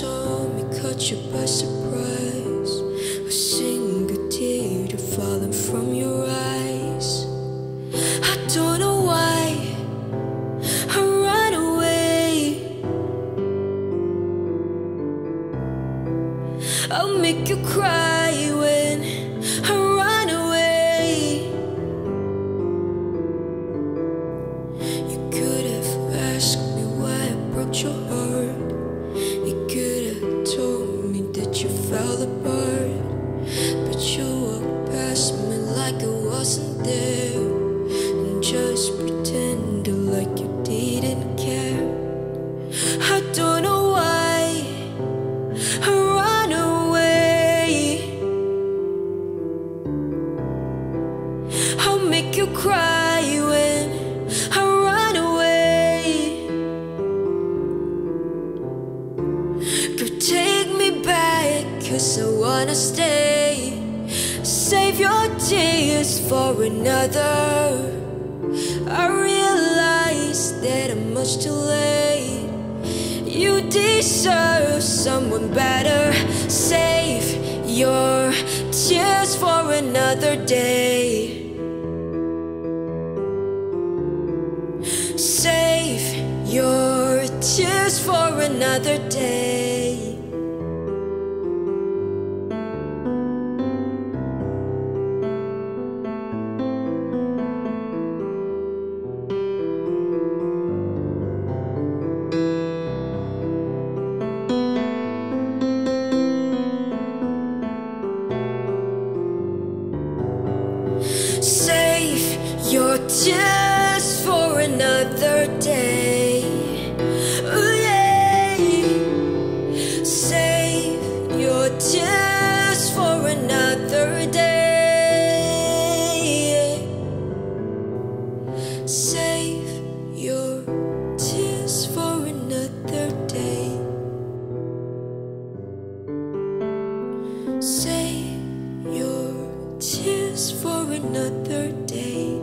saw me caught you by surprise. A single tear to falling from your eyes. I don't know why I run away. I'll make you cry fell apart. But you walked past me like I wasn't there. And just pretended like you didn't care. I don't know why I run away. I'll make you cry I wanna stay. Save your tears for another. I realize that I'm much too late. You deserve someone better. Save your tears for another day. Save your tears for another day. just for another day. Ooh, yeah. Save your tears for another day. Save your tears for another day. Save your tears for another day.